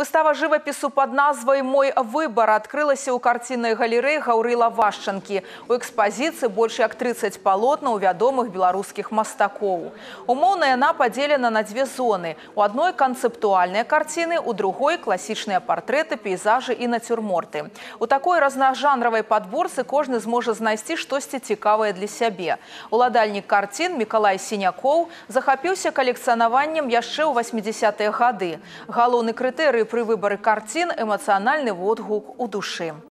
Выстава жывапісу пад назвай мой выбар адкрылася ў карціннай галерэі гаўрыла вашчанкі. У экспазіцыі больш як 30 палотнаў вядомых беларускіх мастакоў. Умоўна яна падзелена на дзве зоны. У адной канцэптуальныя карціны, у другой класічныя партрэты, пейзажы і нацюрморты. У такой разнажанравай падборцы кожны зможа знайсці штосьці цікавае для сябе. Уладальнік карцін Мікалай Сінякоў захапіўся калекцыянаваннем яшчэ ў 80-е гады. Галоўны крытэрый пры выбары карцін эмацыянальны водгук у душы.